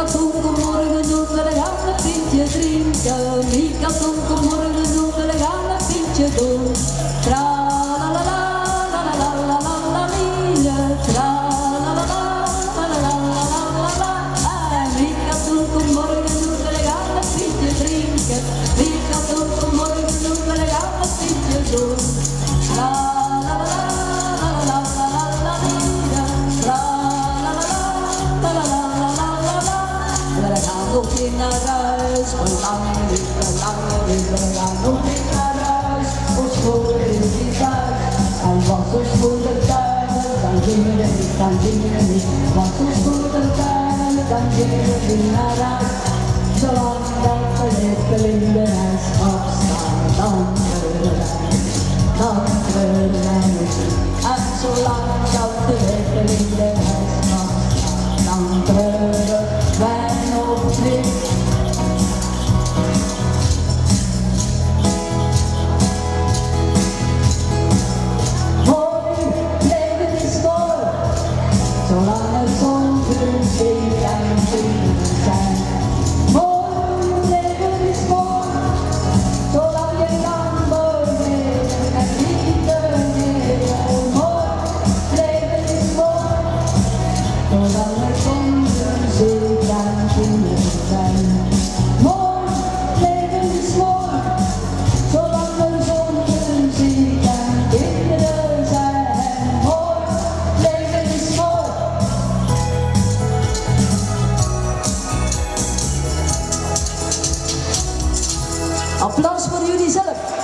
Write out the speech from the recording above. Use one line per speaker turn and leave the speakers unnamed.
Mikael som god morgon åt det gamla fint drinka Mikael som god morgon åt det gamla fint jag dom dinarás, o lange vida, lange vida, lange dinarás, os flores e tais, as. Applaus voor jullie zelf.